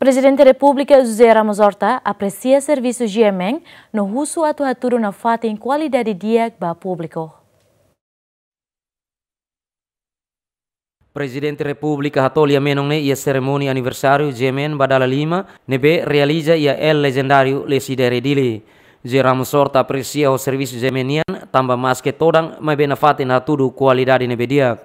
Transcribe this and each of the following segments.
Presidente da República José Ramos Horta aprecia serviço GMN no uso atuaturo na fata em qualidade de dia para público. Presidente República Hatolia Menong ia cerimoni aniversário GMN Badala Lima nebe realiza ia el legendário Lesidere Dili. José Ramos Horta aprecia o serviço gemenian tambah mais que todang mas bem na fata na tudo qualidade nebe dia.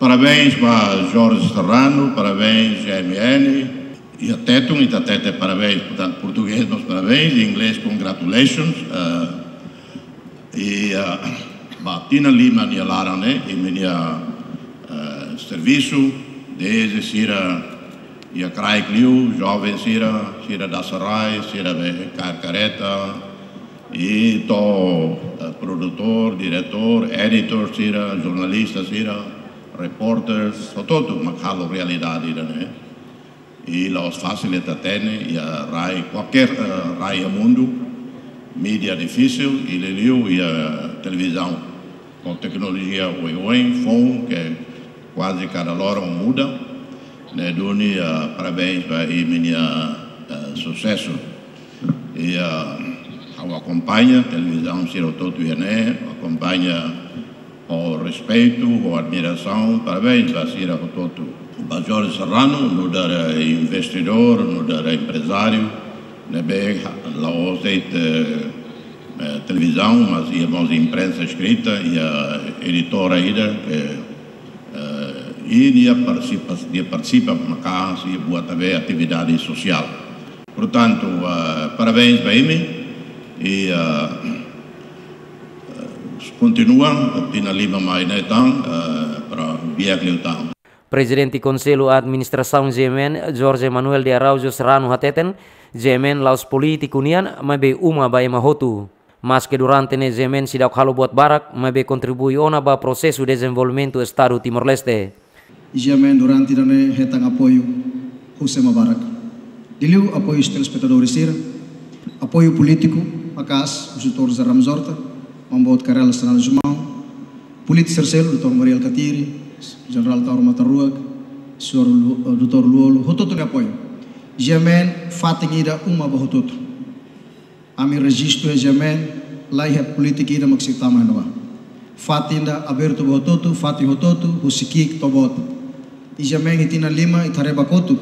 Parabéns para Jorge Serrano, parabéns GMN, e até tu e até parabéns, portanto, português, meus parabéns, inglês, congratulations. Uh, e uh, Batina Lima e Lara, né, e minha uh, serviço, desde Sira e a Craig Liu, jovem Sira, Sira da Sarai, Sira Carcareta, e to uh, produtor, diretor, editor Sira, jornalista Sira, reporters, todo, uma realidade, né e los facilitatene e a RAI, qualquer uh, RAI mundo, mídia difícil, e liu e a televisão com tecnologia oi phone, que quase cada hora muda. Né, Duni, uh, parabéns para o minha uh, sucesso. E uh, acompanha, televisão Ciro Toto Iané, acompanha o respeito, a admiração, parabéns para Ciro Toto. Major Serrano, no dar investidor, no dar empresário, nebe lá oseite eh, televisão, mas íamos imprensa escrita e a editora ida que uh, e dia participa, dia participa na casa e boa também atividade social. Portanto, uh, parabéns para ele e uh, continua, Tina Lima mais então, para o Biacle Presidente Conselho Administração GMN, Jorge Manuel de Araújo Serrano Hateten, GMN Laos Politik Unian, mabe uma ba mahotu. Mas que durante ne GMN sidak halo buat barak, mabe kontribui ona ba processo de desenvolvimento Estado Timor-Leste. GMN durante ne hetang apoio Husema Barak. Diliu apoio os telespectadores sira, apoio político, akas, os doutores Ramzorta, Mambot Carela Sanal Jumão, político Cercelo, Dr. Mariel Catiri, General Tauro Mataruag, Sr. Dr. Luolo, hototo ni apoio. Jemen fatingida uma ba hototo. Ami registro e Jemen lai he politik ida maksitama hanawa. Fatinda aberto ba hototo, fati hototo, husikik tobot. I Jemen itina lima itare bakotu.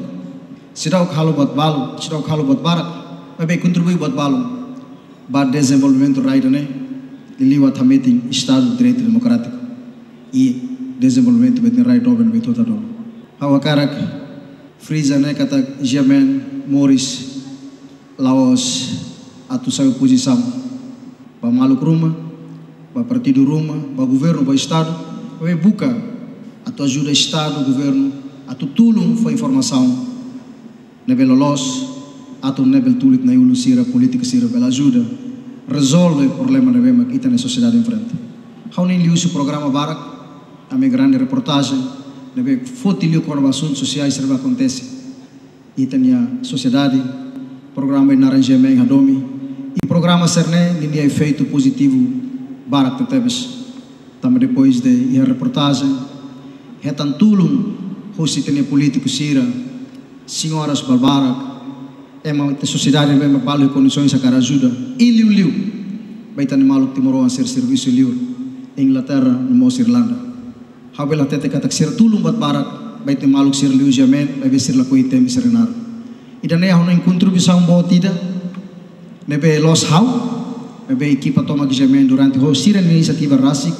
Sidau khalo bat balu, sidau khalo bat barak. Mabe contribui bat balu. Ba desenvolvimento raidane, iliwa thameting Estado de Direito Democrático. E desenvolvimento betin right over betin tota do hawa karak friza ne kata Morris Laos atu sa oposição ba maluk rumah ba partido rumah ba governo ba estado ba buka atu ajuda estado governo atu tulung foi informação. Nebel los atu nebel tulit na ulu sira política sira bela ajuda resolve o problema na bema que na sociedade em frente. Há nem liu o programa Barak a minha grande reportagem, deve fotilho com os assuntos sociais que acontece. E tem a sociedade, programa em Naranjamém, Hadomi, e programa Cerné, que é efeito positivo para Tetebes. Também depois de a reportagem, retantulum, se tem político Sira, senhoras Barbara, é uma sociedade bem para condições a cara ajuda. E liu liu, vai ter maluco que morou a ser serviço liu, Inglaterra, no Moça Irlanda. Habela tete kata sir tulung bat barak bai te maluk sir liu jamen bai sir la kuite mi serenar ida ne hono contribuição bo tida. Ne be los hau. Ne be equipa toma que jamen durante ho sir iniciativa rasik.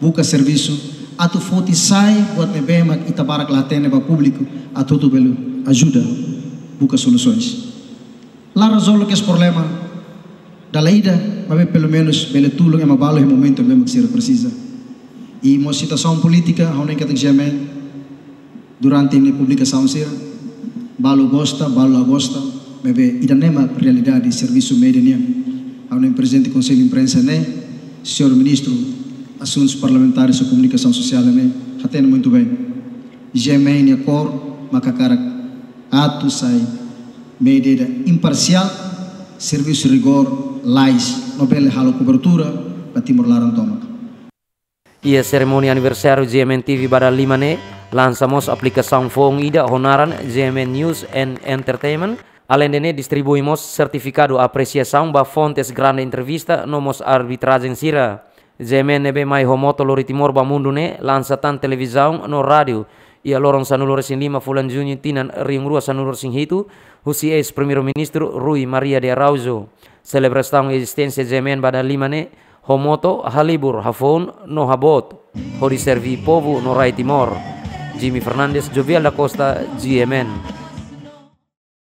Buka serviço atu foti sai buat ne be mak ita barak latene ba público atu tu belu. Ajuda. Buka soluções lá resolve que esse problema. Da leida mas pelo menos bele tulung é uma bala em momento mesmo que se precisa e uma situação política onde que tem durante a publicação ser balo gosta balo gosta bebe ida nema realidade serviço média nia onde presidente do conselho de imprensa né? Senhor ministro assuntos parlamentares e comunicação social né? Atende muito bem. Gemen a cor macacara ato sai média imparcial serviço rigor lais nobel halo cobertura para Timor Larantoma Ia seremoni aniversário GMN TV bara lima ne, Lançamos aplicação phone ida honaran GMN News and Entertainment. Além de distribuímos certificado apreciação ba fontes grande entrevista nomos arbitragem sira. GMN nebe mai homoto lori timor ba mundo ne lança tan televisão no rádio ia lorong sanulur sin lima fulan Juni tinan ring rua sanulur sin hitu husi es primeiro Rui Maria de Araujo. Celebração existência gemen pada lima ne homoto halibur hafon no habot. Hori servi povo no rai timor. Jimmy Fernandes Jovial da Costa GMN